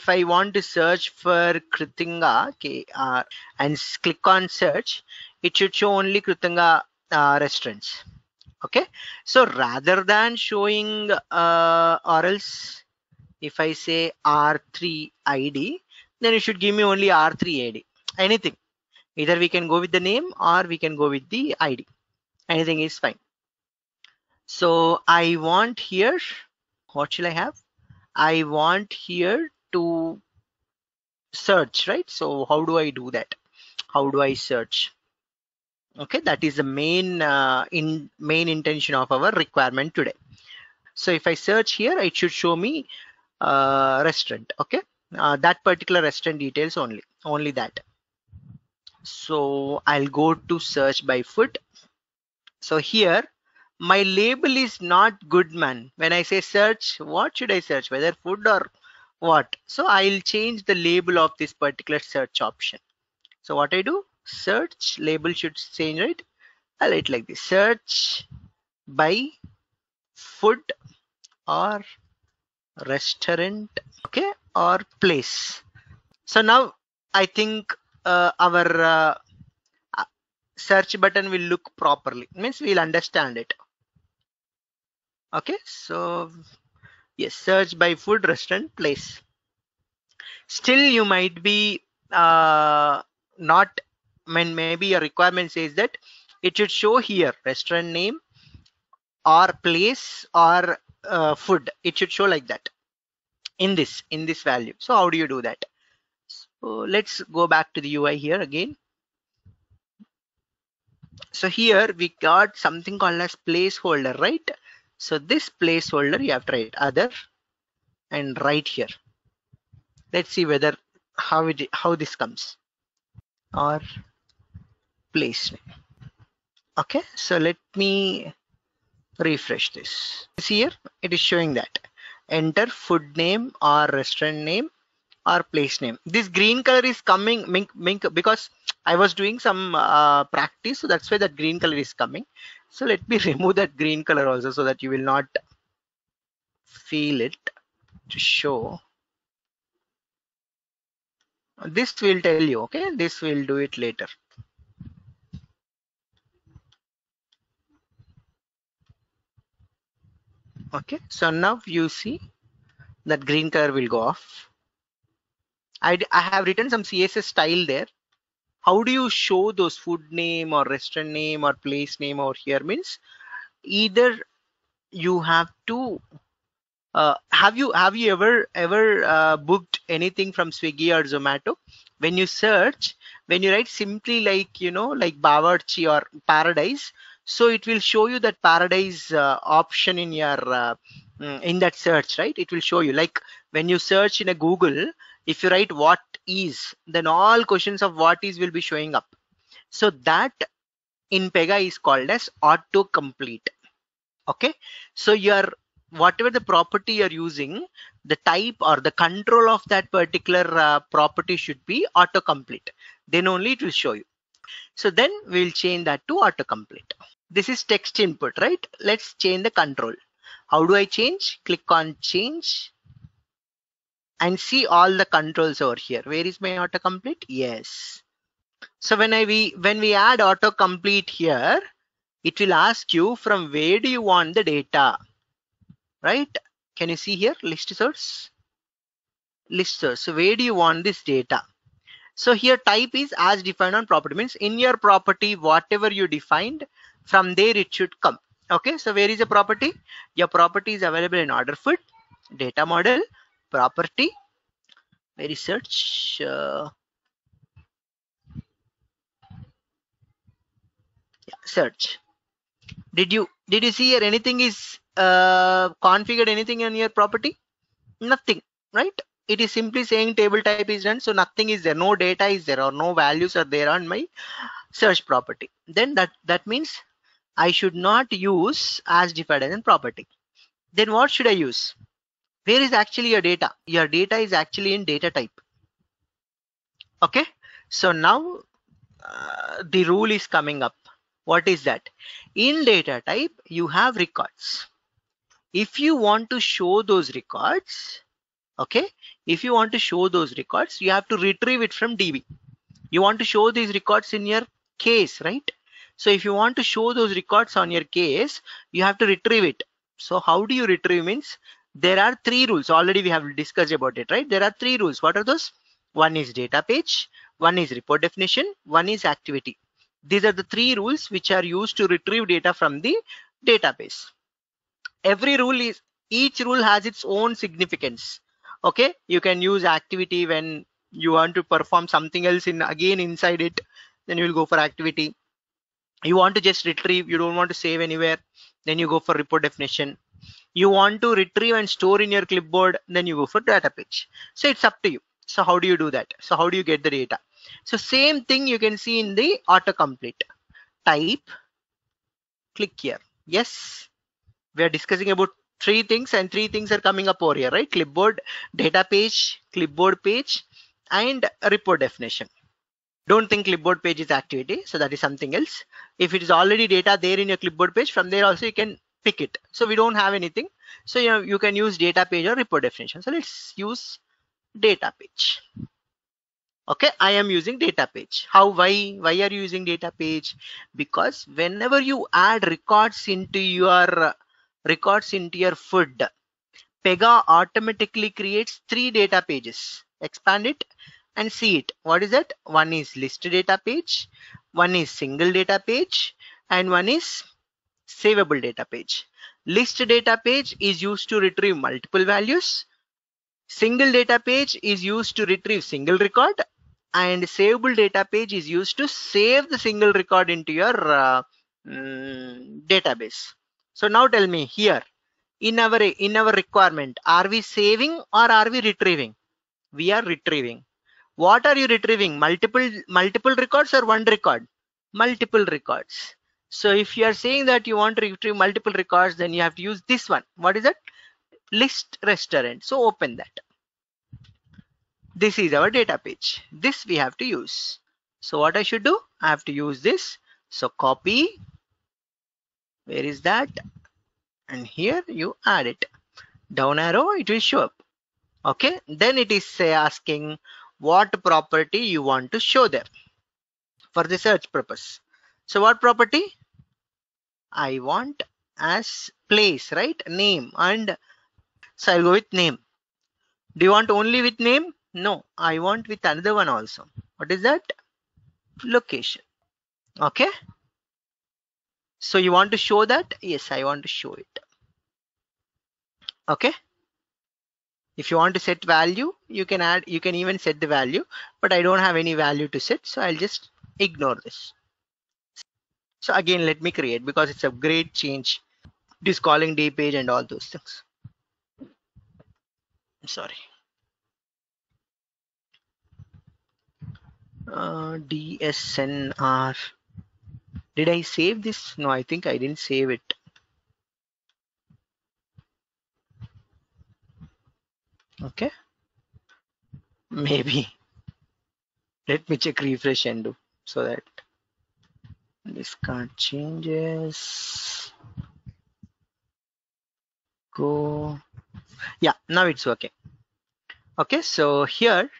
if I want to search for Kritunga, uh, and click on search, it should show only Kritunga uh, restaurants. Okay, so rather than showing uh, or else if I say R3 ID, then it should give me only R3 ID. Anything. Either we can go with the name or we can go with the ID. Anything is fine. So I want here, what shall I have? I want here to search, right? So how do I do that? How do I search? Okay, that is the main uh, in main intention of our requirement today. So if I search here, it should show me uh, restaurant. Okay, uh, that particular restaurant details only, only that. So I'll go to search by food. So here my label is not good man. When I say search, what should I search? Whether food or what? So I'll change the label of this particular search option. So what I do, search label should change, right? I'll write like this, search by food or restaurant, okay, or place. So now I think uh, our uh, search button will look properly, means we'll understand it. Okay, so yes, search by food, restaurant, place. Still, you might be uh, not, mean, maybe your requirement says that it should show here restaurant name or place or uh, food. It should show like that in this in this value. So how do you do that? So let's go back to the UI here again. So here we got something called as placeholder, right? So this placeholder you have to write other and right here. Let's see whether how it how this comes or place name. Okay, so let me refresh this. See here, it is showing that enter food name or restaurant name or place name. This green color is coming because I was doing some uh, practice, so that's why that green color is coming. So let me remove that green color also so that you will not feel it to show. This will tell you, okay? This will do it later. Okay, so now you see that green color will go off. I, I have written some CSS style there. How do you show those food name or restaurant name or place name over here means either you have to uh, have you have you ever ever uh, booked anything from Swiggy or Zomato? When you search, when you write simply like you know like Bawarchi or Paradise, so it will show you that Paradise uh, option in your uh, mm, in that search, right? It will show you like when you search in a Google, if you write what is, then all questions of what is will be showing up. So that in Pega is called as autocomplete. Okay, so your whatever the property you're using, the type or the control of that particular uh, property should be autocomplete. Then only it will show you. So then we'll change that to autocomplete. This is text input, right? Let's change the control. How do I change? Click on change and see all the controls over here. Where is my autocomplete? Yes. So when I we when we add autocomplete here, it will ask you from where do you want the data, right? Can you see here list source? List source. So where do you want this data? So here type is as defined on property means in your property, whatever you defined from there it should come. Okay. So where is the property? Your property is available in order food, data model, property, very search. Uh, yeah, search. Did you did you see here anything is uh, configured anything in your property? Nothing, right? It is simply saying table type is done, so nothing is there, no data is there, or no values are there on my search property. Then that that means I should not use as defined as in property. Then what should I use? Where is actually your data? Your data is actually in data type. Okay, so now uh, the rule is coming up. what is that? In data type you have records. If you want to show those records okay? If you want to show those records you have to retrieve it from db you want to show these records in your case right? So if you want to show those records on your case you have to retrieve it. So how do you retrieve means there are three rules. Already we have discussed about it right? There are three rules. What are those? One is data page one is report definition one is activity. These are the three rules which are used to retrieve data from the database. Every rule is each rule has its own significance. Okay? You can use activity when you want to perform something else in again inside it then you will go for activity. You want to just retrieve you don't want to save anywhere then you go for report definition you want to retrieve and store in your clipboard then you go for data page. So it's up to you. So how do you do that? So how do you get the data? So same thing you can see in the autocomplete. Type click here. Yes. We are discussing about three things and three things are coming up over here right? Clipboard data page clipboard page and report definition. Don't think clipboard page is activity so that is something else. If it is already data there in your clipboard page from there also you can pick it. So we don't have anything. So you know you can use data page or report definition. So let's use data page. Okay i am using data page. How why why are you using data page? Because whenever you add records into your records into your food pega automatically creates three data pages. Expand it and see it. What is that? One is list data page one is single data page and one is savable data page. List data page is used to retrieve multiple values. Single data page is used to retrieve single record. And savable data page is used to save the single record into your uh, mm, database. So now tell me here in our in our requirement are we saving or are we retrieving? We are retrieving. What are you retrieving? Multiple multiple records or one record? Multiple records so if you are saying that you want to retrieve multiple records then you have to use this one. What is that? list restaurant. So open that. This is our data page. This we have to use. So what i should do? I have to use this. So copy. Where is that? And here you add it. Down arrow it will show up. Okay? Then it is say asking what property you want to show there for the search purpose. So what property i want as place right? Name and so i'll go with name. Do you want only with name? No i want with another one also. What is that? Location. Okay? So you want to show that? Yes i want to show it. Okay? If you want to set value you can add you can even set the value but i don't have any value to set so i'll just ignore this so again let me create because it's a great change it is calling d page and all those things. I'm sorry. Uh, dsnr did i save this? No i think i didn't save it. Okay. Maybe. Let me check refresh and do so that discard changes. Go. Yeah now it's working. Okay so here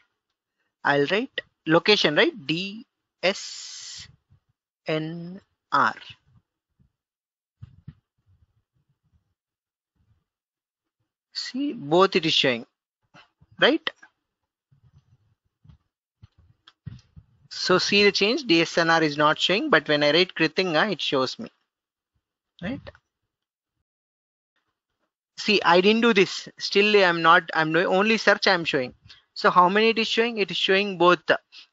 i'll write location right? D s n r. See both it is showing right so see the change. Dsnr is not showing but when i write kritunga it shows me. Right? See i didn't do this. Still i'm not i'm doing only search i'm showing. So how many it is showing? It is showing both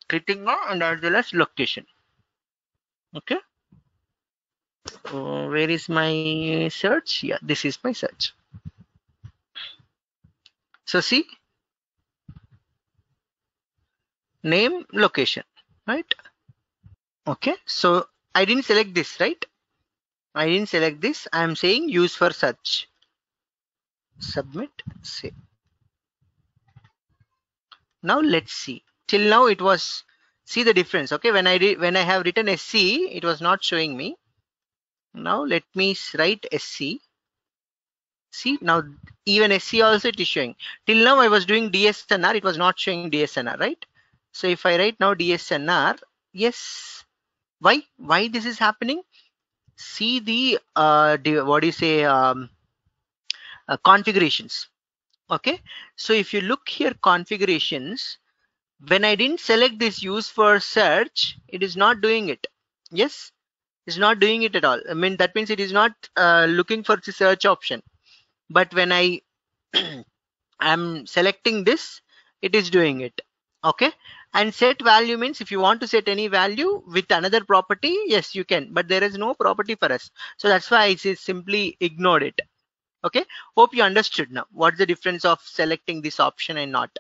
kritunga and as well as location. Okay? Where is my search? Yeah this is my search. So see? Name location right? Okay so i didn't select this right? I didn't select this. I am saying use for search. Submit save. Now let's see. Till now it was see the difference. Okay when i when i have written sc it was not showing me. Now let me write sc see now even sc also it is showing. Till now i was doing dsnr it was not showing dsnr right so if i write now dsnr yes. Why? Why this is happening? See the uh what do you say um, uh, configurations. Okay? So if you look here configurations when i didn't select this use for search it is not doing it. Yes? It's not doing it at all. I mean that means it is not uh, looking for the search option. But when i am selecting this it is doing it. Okay and set value means if you want to set any value with another property yes you can. But there is no property for us. So that's why i simply ignored it. Okay? Hope you understood now. What's the difference of selecting this option and not?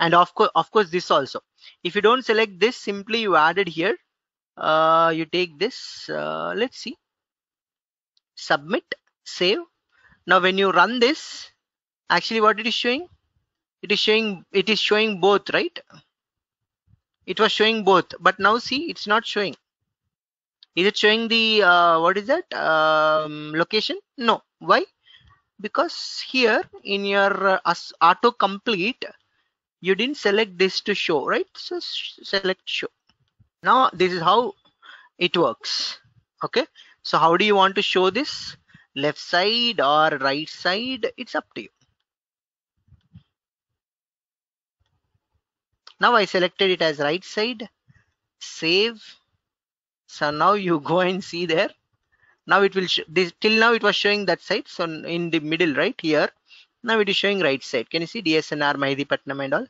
And of course of course this also. If you don't select this simply you added here. Uh, you take this uh, let's see. Submit save. Now when you run this actually what it is showing? It is showing it is showing both right it was showing both but now see it's not showing. Is it showing the uh, what is that? Um, location? No. Why? Because here in your uh, auto complete you didn't select this to show right? So select show. Now this is how it works. Okay? So how do you want to show this? Left side or right side? It's up to you now i selected it as right side. Save. So now you go and see there. Now it will this till now it was showing that side. So in the middle right here. Now it is showing right side. Can you see dsnr Mehdipatnam and all